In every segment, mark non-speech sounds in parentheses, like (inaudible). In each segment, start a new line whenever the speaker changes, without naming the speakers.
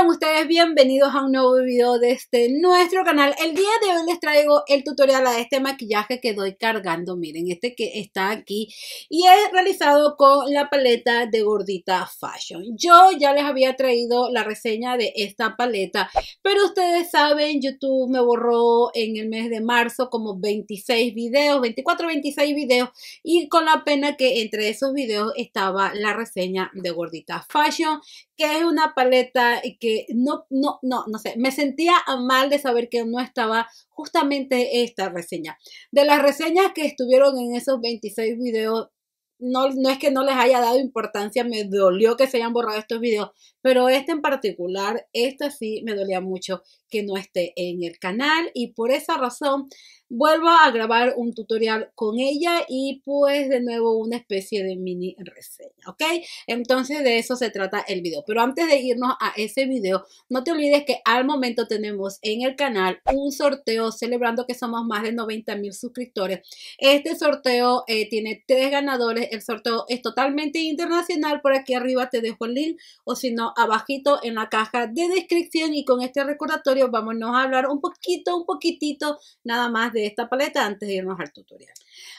Sean ustedes bienvenidos a un nuevo video de este nuestro canal. El día de hoy les traigo el tutorial a este maquillaje que doy cargando. Miren, este que está aquí y es realizado con la paleta de Gordita Fashion. Yo ya les había traído la reseña de esta paleta, pero ustedes saben, YouTube me borró en el mes de marzo como 26 videos, 24, 26 videos y con la pena que entre esos videos estaba la reseña de Gordita Fashion que es una paleta que no, no, no, no sé, me sentía mal de saber que no estaba justamente esta reseña. De las reseñas que estuvieron en esos 26 videos, no, no es que no les haya dado importancia, me dolió que se hayan borrado estos videos, pero este en particular, esta sí me dolía mucho que no esté en el canal y por esa razón vuelvo a grabar un tutorial con ella y pues de nuevo una especie de mini reseña, ¿ok? Entonces de eso se trata el video. Pero antes de irnos a ese video, no te olvides que al momento tenemos en el canal un sorteo celebrando que somos más de 90 mil suscriptores. Este sorteo eh, tiene tres ganadores. El sorteo es totalmente internacional. Por aquí arriba te dejo el link o si no, abajito en la caja de descripción y con este recordatorio vámonos a hablar un poquito, un poquitito nada más de esta paleta antes de irnos al tutorial.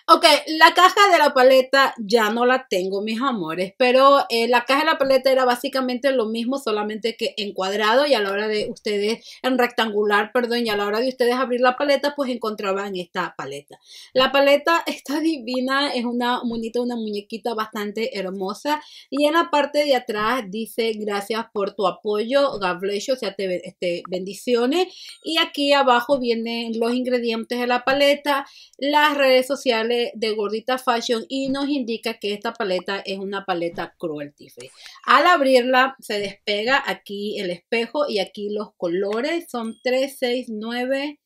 Ok, la caja de la paleta ya no la tengo, mis amores, pero eh, la caja de la paleta era básicamente lo mismo, solamente que en cuadrado y a la hora de ustedes, en rectangular, perdón, y a la hora de ustedes abrir la paleta, pues encontraban esta paleta. La paleta está divina, es una monita, una muñequita bastante hermosa y en la parte de atrás dice gracias por tu apoyo, God o sea, te, este, bendiciones y aquí abajo vienen los ingredientes de la paleta, las redes sociales de Gordita Fashion y nos indica que esta paleta es una paleta cruelty free. Al abrirla se despega aquí el espejo y aquí los colores son 3, 6, 9,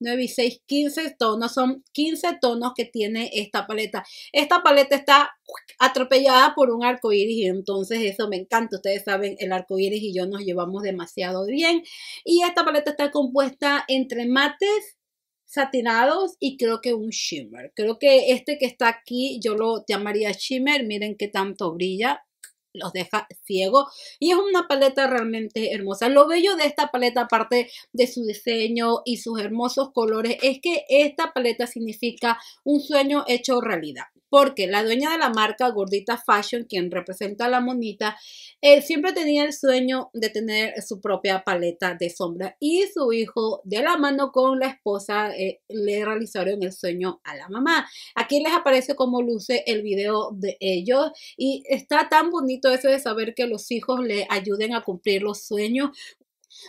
9 y 6, 15 tonos. Son 15 tonos que tiene esta paleta. Esta paleta está atropellada por un arco iris y entonces eso me encanta. Ustedes saben, el arco iris y yo nos llevamos demasiado bien. Y esta paleta está compuesta entre mates satinados y creo que un shimmer. Creo que este que está aquí yo lo llamaría shimmer. Miren qué tanto brilla los deja ciego y es una paleta realmente hermosa. Lo bello de esta paleta, aparte de su diseño y sus hermosos colores, es que esta paleta significa un sueño hecho realidad porque la dueña de la marca Gordita Fashion, quien representa a la monita, eh, siempre tenía el sueño de tener su propia paleta de sombra y su hijo de la mano con la esposa eh, le realizaron el sueño a la mamá. Aquí les aparece cómo luce el video de ellos y está tan bonito eso de saber que los hijos le ayuden a cumplir los sueños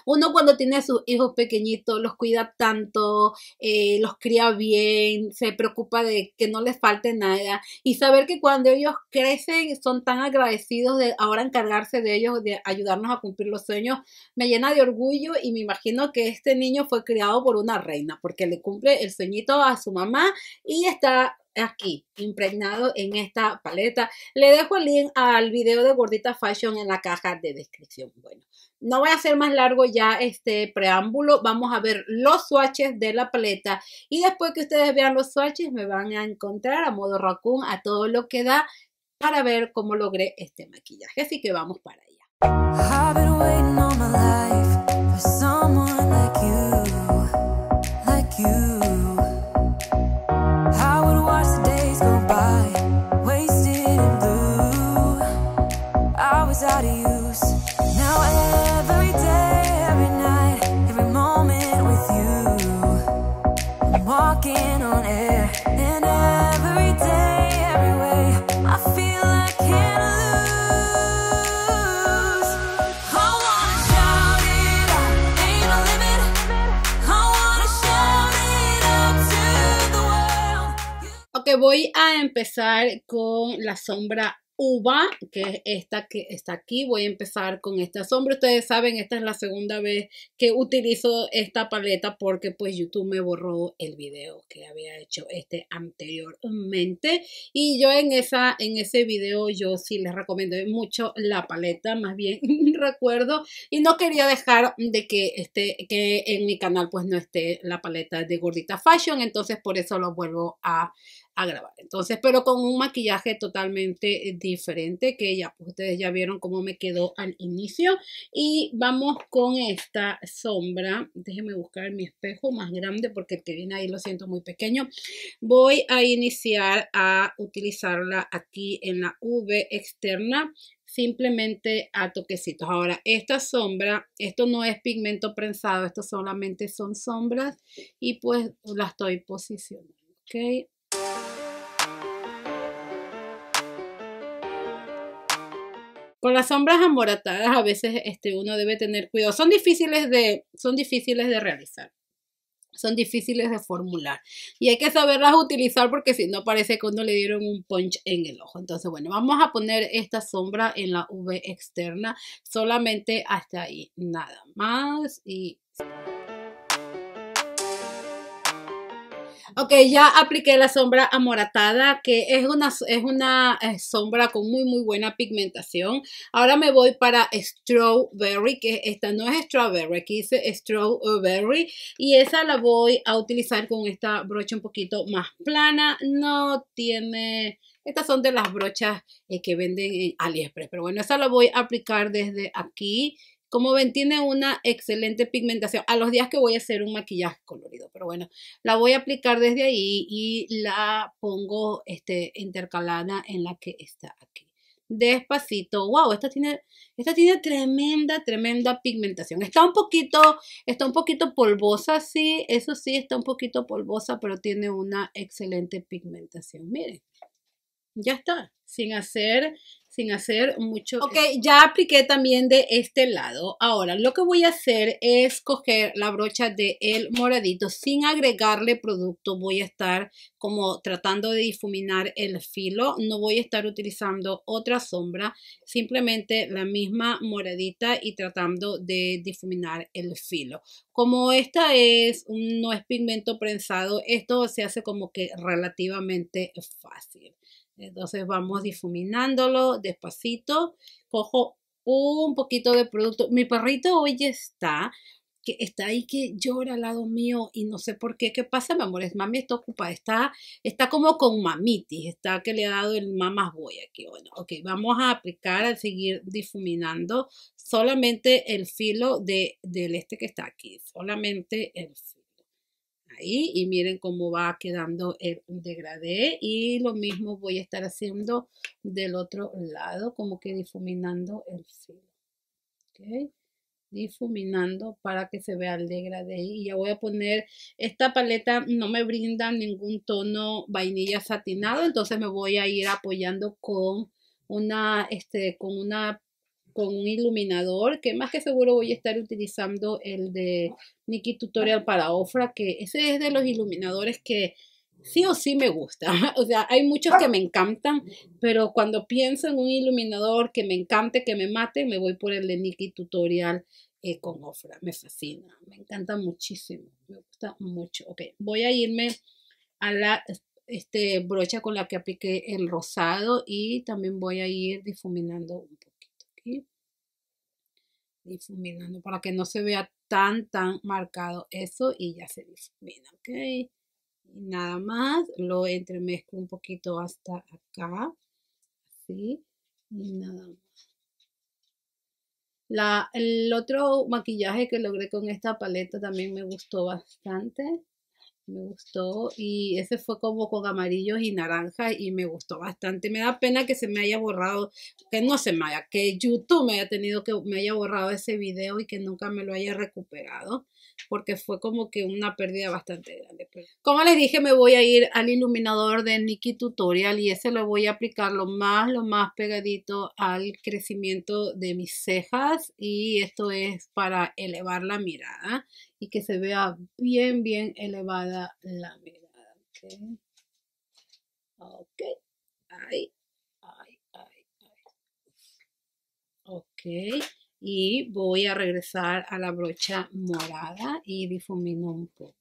uno cuando tiene a sus hijos pequeñitos los cuida tanto, eh, los cría bien, se preocupa de que no les falte nada y saber que cuando ellos crecen son tan agradecidos de ahora encargarse de ellos, de ayudarnos a cumplir los sueños, me llena de orgullo y me imagino que este niño fue criado por una reina porque le cumple el sueñito a su mamá y está aquí, impregnado en esta paleta. Le dejo el link al video de Gordita Fashion en la caja de descripción. Bueno, no voy a hacer más largo ya este preámbulo. Vamos a ver los swatches de la paleta. Y después que ustedes vean los swatches, me van a encontrar a modo raccoon, a todo lo que da, para ver cómo logré este maquillaje. Así que vamos para allá. Voy a empezar con la sombra uva, que es esta que está aquí. Voy a empezar con esta sombra. Ustedes saben, esta es la segunda vez que utilizo esta paleta porque pues YouTube me borró el video que había hecho este anteriormente. Y yo en, esa, en ese video yo sí les recomiendo mucho la paleta, más bien (laughs) recuerdo. Y no quería dejar de que, esté, que en mi canal pues no esté la paleta de Gordita Fashion. Entonces por eso lo vuelvo a a grabar. Entonces, pero con un maquillaje totalmente diferente que ya pues, ustedes ya vieron cómo me quedó al inicio. Y vamos con esta sombra. Déjenme buscar mi espejo más grande porque el que viene ahí lo siento muy pequeño. Voy a iniciar a utilizarla aquí en la V externa simplemente a toquecitos. Ahora, esta sombra, esto no es pigmento prensado, esto solamente son sombras y pues la estoy posicionando, ¿ok? Las sombras amoratadas a veces este, uno debe tener cuidado. Son difíciles de, son difíciles de realizar son difíciles de formular y hay que saberlas utilizar porque si no parece que uno le dieron un punch en el ojo. Entonces, bueno, vamos a poner esta sombra en la V externa solamente hasta ahí, nada más y Ok, ya apliqué la sombra amoratada, que es una, es una eh, sombra con muy, muy buena pigmentación. Ahora me voy para Strawberry, que esta no es Strawberry, aquí dice Strawberry. Y esa la voy a utilizar con esta brocha un poquito más plana. No tiene... Estas son de las brochas eh, que venden en AliExpress. Pero bueno, esa la voy a aplicar desde aquí como ven, tiene una excelente pigmentación. A los días que voy a hacer un maquillaje colorido, pero bueno, la voy a aplicar desde ahí y la pongo este, intercalada en la que está aquí. Despacito. Wow, esta tiene, esta tiene tremenda, tremenda pigmentación. Está un poquito, está un poquito polvosa, sí, eso sí, está un poquito polvosa, pero tiene una excelente pigmentación. Miren, ya está, sin hacer sin hacer mucho. Ok, ya apliqué también de este lado. Ahora, lo que voy a hacer es coger la brocha de el moradito sin agregarle producto. Voy a estar como tratando de difuminar el filo. No voy a estar utilizando otra sombra, simplemente la misma moradita y tratando de difuminar el filo. Como esta es, no es pigmento prensado, esto se hace como que relativamente fácil. Entonces vamos difuminándolo despacito. Cojo un poquito de producto. Mi perrito hoy está, que está ahí que llora al lado mío y no sé por qué. ¿Qué pasa, mi amor? Es mami está ocupada. Está, está como con mamitis. Está que le ha dado el mamás voy aquí. Bueno, ok. Vamos a aplicar, a seguir difuminando solamente el filo de, del este que está aquí. Solamente el filo y miren cómo va quedando el degradé y lo mismo voy a estar haciendo del otro lado como que difuminando el filo ¿okay? difuminando para que se vea el degradé y ya voy a poner esta paleta no me brinda ningún tono vainilla satinado entonces me voy a ir apoyando con una este con una con un iluminador, que más que seguro voy a estar utilizando el de Nikki Tutorial para Ofra, que ese es de los iluminadores que sí o sí me gusta. (laughs) O sea, hay muchos que me encantan, pero cuando pienso en un iluminador que me encante, que me mate, me voy por el de Nikki Tutorial eh, con Ofra. Me fascina, me encanta muchísimo, me gusta mucho. Ok, voy a irme a la este, brocha con la que apliqué el rosado y también voy a ir difuminando un poco difuminando para que no se vea tan tan marcado eso y ya se difumina ok. Y nada más lo entremezclo un poquito hasta acá así y nada más. La, el otro maquillaje que logré con esta paleta también me gustó bastante me gustó y ese fue como con amarillos y naranjas y me gustó bastante. Me da pena que se me haya borrado, que no se me haya, que YouTube me haya tenido que me haya borrado ese video y que nunca me lo haya recuperado porque fue como que una pérdida bastante grande. Como les dije, me voy a ir al iluminador de Nikki Tutorial y ese lo voy a aplicar lo más, lo más pegadito al crecimiento de mis cejas y esto es para elevar la mirada y que se vea bien, bien elevada la mirada. Ok, ok, ahí, ahí, ahí, Ok y voy a regresar a la brocha morada y difumino un poco.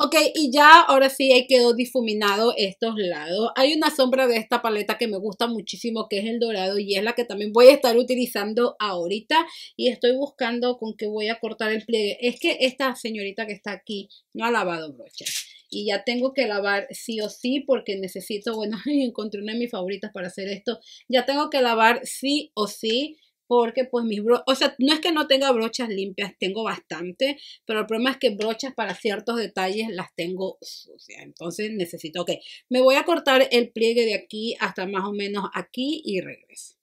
Ok, y ya ahora sí quedó difuminado estos lados. Hay una sombra de esta paleta que me gusta muchísimo, que es el dorado, y es la que también voy a estar utilizando ahorita. Y estoy buscando con qué voy a cortar el pliegue. Es que esta señorita que está aquí no ha lavado brochas. Y ya tengo que lavar sí o sí porque necesito, bueno, (laughs) encontré una de mis favoritas para hacer esto. Ya tengo que lavar sí o sí porque pues mis brochas, o sea, no es que no tenga brochas limpias, tengo bastante, pero el problema es que brochas para ciertos detalles las tengo sucias, entonces necesito, ok, me voy a cortar el pliegue de aquí hasta más o menos aquí y regreso.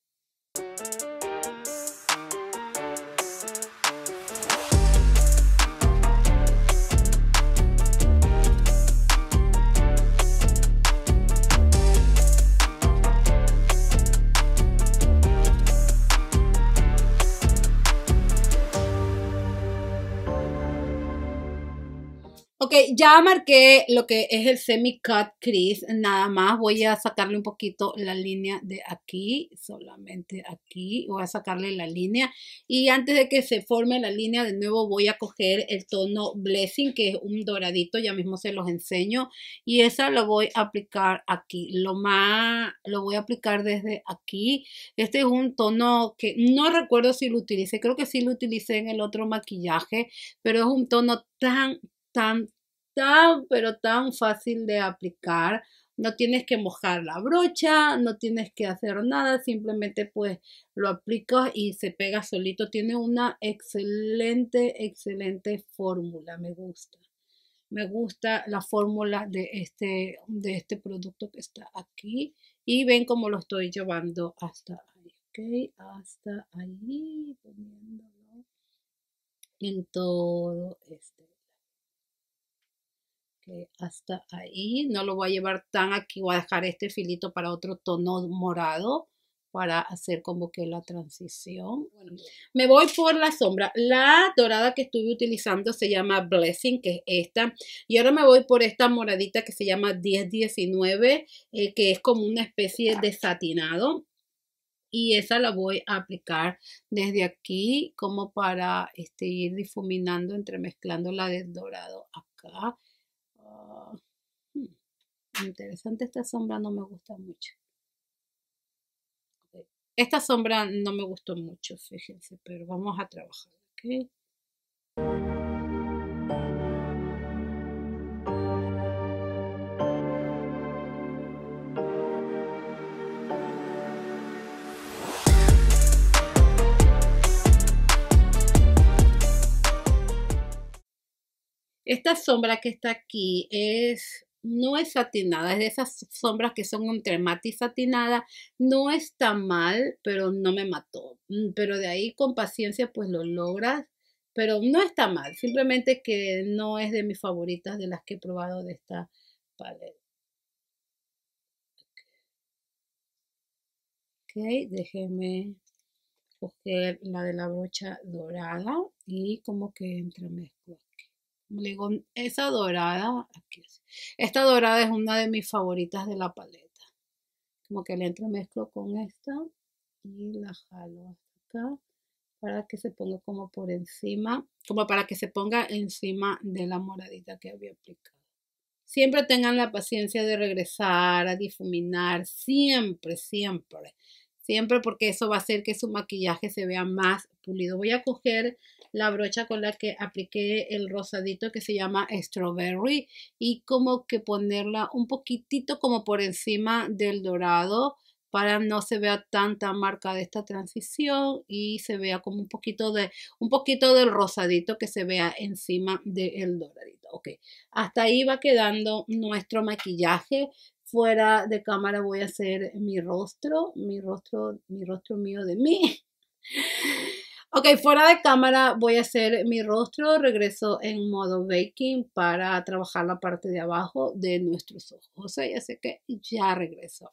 Ya marqué lo que es el semi-cut crease, nada más voy a sacarle un poquito la línea de aquí, solamente aquí, voy a sacarle la línea. Y antes de que se forme la línea de nuevo voy a coger el tono Blessing que es un doradito, ya mismo se los enseño. Y esa lo voy a aplicar aquí, lo más, lo voy a aplicar desde aquí, este es un tono que no recuerdo si lo utilicé, creo que sí lo utilicé en el otro maquillaje, pero es un tono tan, tan, tan, pero tan fácil de aplicar. No tienes que mojar la brocha, no tienes que hacer nada, simplemente pues lo aplicas y se pega solito. Tiene una excelente, excelente fórmula, me gusta. Me gusta la fórmula de este, de este producto que está aquí. Y ven cómo lo estoy llevando hasta ahí, ¿ok? Hasta ahí, poniéndolo en todo este hasta ahí. No lo voy a llevar tan aquí. Voy a dejar este filito para otro tono morado para hacer como que la transición. me voy por la sombra. La dorada que estuve utilizando se llama Blessing, que es esta. Y ahora me voy por esta moradita que se llama 1019, eh, que es como una especie de satinado. Y esa la voy a aplicar desde aquí como para este, ir difuminando, entremezclando la del dorado acá interesante esta sombra, no me gusta mucho. Esta sombra no me gustó mucho, fíjense, pero vamos a trabajar. Esta sombra que está aquí es no es satinada, es de esas sombras que son entre mate y satinada. No está mal, pero no me mató. Mm, pero de ahí con paciencia pues lo logras. Pero no está mal, simplemente que no es de mis favoritas de las que he probado de esta paleta. Ok, déjeme coger la de la brocha dorada y como que entremezclo le digo, esa dorada, esta dorada es una de mis favoritas de la paleta. Como que la entremezclo con esta y la jalo hasta acá para que se ponga como por encima, como para que se ponga encima de la moradita que había aplicado. Siempre tengan la paciencia de regresar a difuminar, siempre, siempre, siempre porque eso va a hacer que su maquillaje se vea más pulido. Voy a coger la brocha con la que apliqué el rosadito que se llama Strawberry y como que ponerla un poquitito como por encima del dorado para no se vea tanta marca de esta transición y se vea como un poquito de un poquito del rosadito que se vea encima del doradito. Ok, hasta ahí va quedando nuestro maquillaje. Fuera de cámara voy a hacer mi rostro, mi rostro, mi rostro mío de mí. Ok, fuera de cámara voy a hacer mi rostro, regreso en modo baking para trabajar la parte de abajo de nuestros ojos. O sea, ya sé que ya regreso.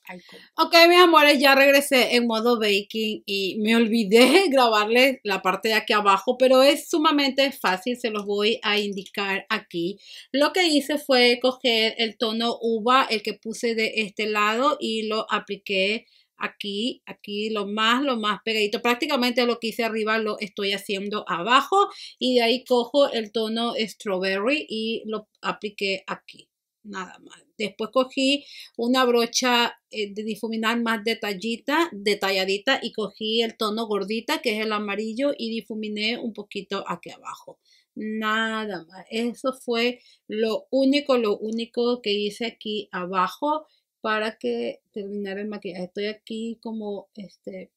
Ok, mis amores, ya regresé en modo baking y me olvidé (laughs) grabarles la parte de aquí abajo, pero es sumamente fácil, se los voy a indicar aquí. Lo que hice fue coger el tono uva, el que puse de este lado y lo apliqué aquí, aquí lo más, lo más pegadito. Prácticamente lo que hice arriba lo estoy haciendo abajo y de ahí cojo el tono strawberry y lo apliqué aquí nada más. Después cogí una brocha eh, de difuminar más detallita, detalladita y cogí el tono gordita que es el amarillo y difuminé un poquito aquí abajo. Nada más. Eso fue lo único, lo único que hice aquí abajo para que terminara el maquillaje. Estoy aquí como este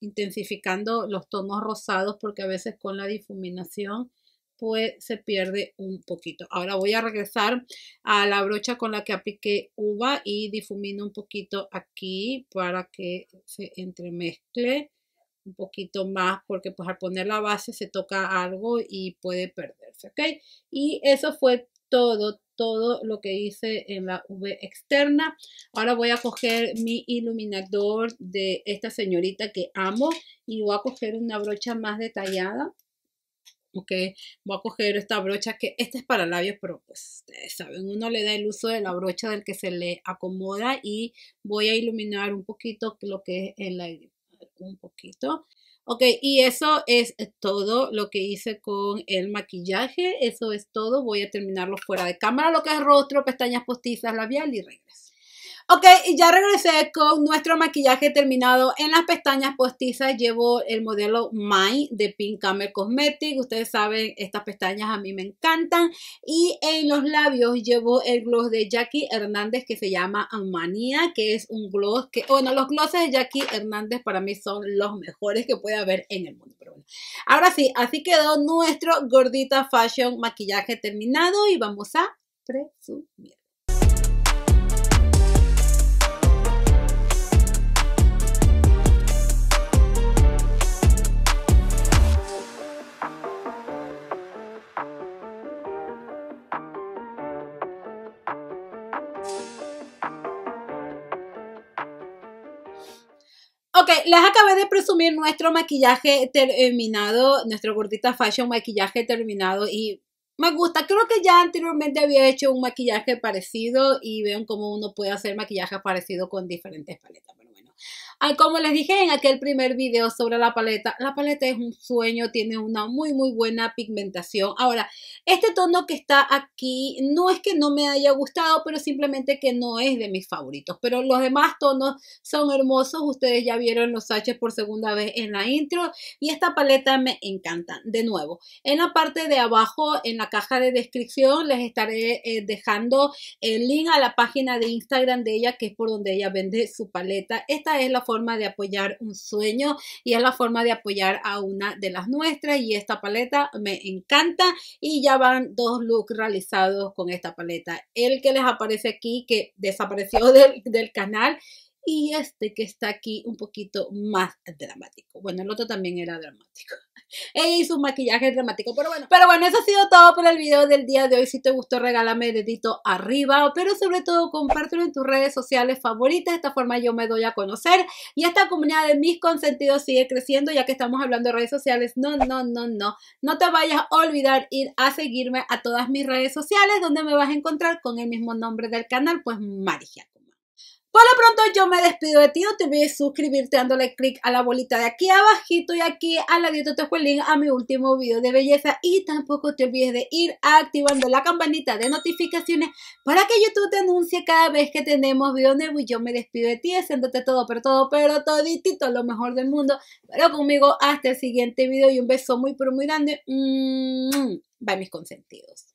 intensificando los tonos rosados porque a veces con la difuminación pues se pierde un poquito. Ahora voy a regresar a la brocha con la que apliqué uva y difumino un poquito aquí para que se entremezcle un poquito más porque pues al poner la base se toca algo y puede perderse, ¿ok? Y eso fue todo, todo lo que hice en la V externa. Ahora voy a coger mi iluminador de esta señorita que amo y voy a coger una brocha más detallada ok, voy a coger esta brocha que esta es para labios, pero pues ustedes saben, uno le da el uso de la brocha del que se le acomoda y voy a iluminar un poquito lo que es el aire, un poquito. Ok, y eso es todo lo que hice con el maquillaje, eso es todo, voy a terminarlo fuera de cámara, lo que es rostro, pestañas postizas, labial y regreso. Ok, ya regresé con nuestro maquillaje terminado. En las pestañas postizas llevo el modelo My de Pink Camel Cosmetics. Ustedes saben, estas pestañas a mí me encantan. Y en los labios llevo el gloss de Jackie Hernández que se llama Amanía, que es un gloss que, bueno, los glosses de Jackie Hernández para mí son los mejores que puede haber en el mundo. Pero bueno, ahora sí, así quedó nuestro gordita fashion maquillaje terminado y vamos a presumir. Les acabé de presumir nuestro maquillaje terminado, nuestro gordita fashion maquillaje terminado y me gusta. Creo que ya anteriormente había hecho un maquillaje parecido y vean cómo uno puede hacer maquillaje parecido con diferentes paletas. Ah, como les dije en aquel primer video sobre la paleta, la paleta es un sueño, tiene una muy muy buena pigmentación. Ahora, este tono que está aquí no es que no me haya gustado, pero simplemente que no es de mis favoritos. Pero los demás tonos son hermosos, ustedes ya vieron los H por segunda vez en la intro y esta paleta me encanta. De nuevo, en la parte de abajo, en la caja de descripción, les estaré eh, dejando el link a la página de Instagram de ella, que es por donde ella vende su paleta. Esta es la forma de apoyar un sueño y es la forma de apoyar a una de las nuestras y esta paleta me encanta y ya van dos looks realizados con esta paleta. El que les aparece aquí que desapareció (laughs) del, del canal y este que está aquí un poquito más dramático. Bueno, el otro también era dramático. (laughs) Ella hizo un maquillaje dramático, pero bueno. Pero bueno, eso ha sido todo por el video del día de hoy. Si te gustó, regálame dedito arriba, pero sobre todo compártelo en tus redes sociales favoritas. De esta forma yo me doy a conocer y esta comunidad de mis consentidos sigue creciendo ya que estamos hablando de redes sociales. No, no, no, no. No te vayas a olvidar ir a seguirme a todas mis redes sociales donde me vas a encontrar con el mismo nombre del canal, pues Marigia. Por lo pronto yo me despido de ti, no te olvides suscribirte dándole clic a la bolita de aquí abajito y aquí al ladito te dejo el link a mi último video de belleza. Y tampoco te olvides de ir activando la campanita de notificaciones para que YouTube te anuncie cada vez que tenemos video nuevo. Y yo me despido de ti haciéndote todo, pero todo, pero toditito lo mejor del mundo, pero conmigo hasta el siguiente video y un beso muy pero muy grande, mm, bye mis consentidos.